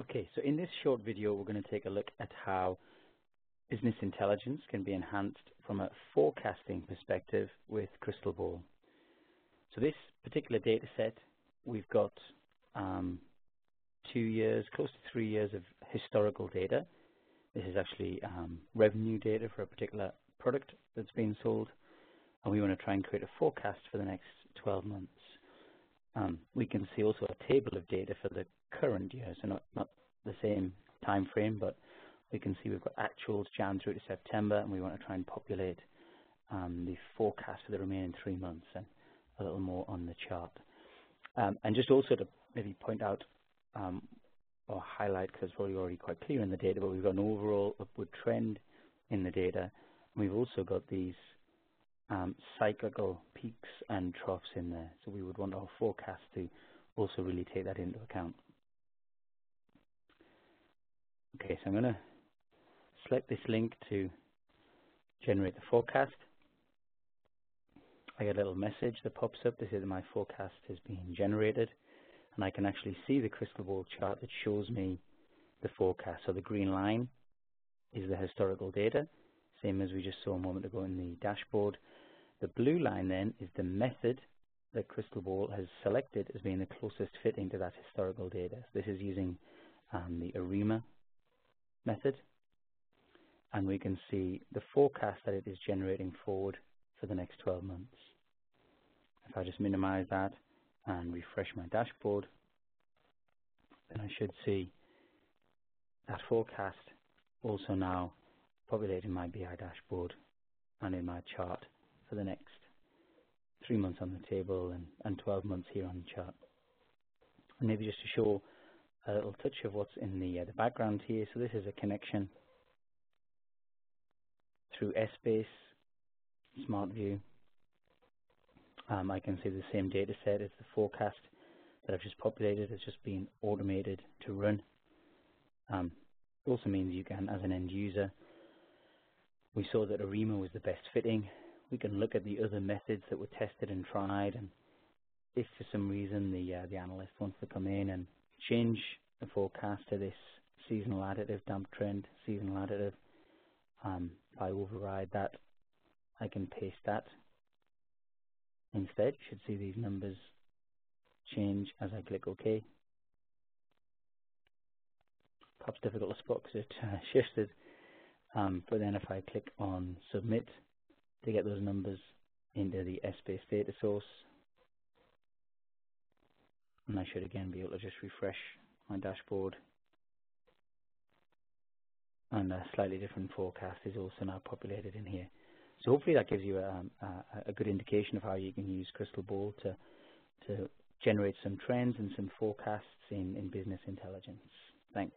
Okay, so in this short video, we're going to take a look at how business intelligence can be enhanced from a forecasting perspective with Crystal Ball. So this particular data set, we've got um, two years, close to three years of historical data. This is actually um, revenue data for a particular product that's being sold, and we want to try and create a forecast for the next 12 months. Um, we can see also a table of data for the current year, so not, not the same time frame, but we can see we've got actuals Jan through to September, and we want to try and populate um, the forecast for the remaining three months, and a little more on the chart. Um, and just also to maybe point out um, or highlight, because it's probably already quite clear in the data, but we've got an overall upward trend in the data. And we've also got these um, cyclical peaks and troughs in there. So we would want our forecast to also really take that into account. Okay, so I'm going to select this link to generate the forecast. I get a little message that pops up. This is my forecast is being generated. And I can actually see the crystal ball chart that shows me the forecast. So the green line is the historical data, same as we just saw a moment ago in the dashboard. The blue line then is the method that Crystal Ball has selected as being the closest fitting to that historical data. So this is using um, the ARIMA method. And we can see the forecast that it is generating forward for the next 12 months. If I just minimize that and refresh my dashboard, then I should see that forecast also now populating my BI dashboard and in my chart for the next three months on the table and, and 12 months here on the chart. And maybe just to show a little touch of what's in the, uh, the background here. So this is a connection through Essbase, SmartView. Um, I can see the same data set as the forecast that I've just populated has just been automated to run. Um, also means you can, as an end user, we saw that ARIMA was the best fitting. We can look at the other methods that were tested and tried, and if for some reason the uh, the analyst wants to come in and change the forecast to this seasonal additive damp trend, seasonal additive, um, I override that, I can paste that. Instead, you should see these numbers change as I click OK. Perhaps difficult to spot because it uh, shifted. Um, but then if I click on Submit to get those numbers into the Essbase data source, and I should again be able to just refresh my dashboard. And a slightly different forecast is also now populated in here. So hopefully that gives you a, a, a good indication of how you can use Crystal Ball to, to generate some trends and some forecasts in, in business intelligence. Thanks.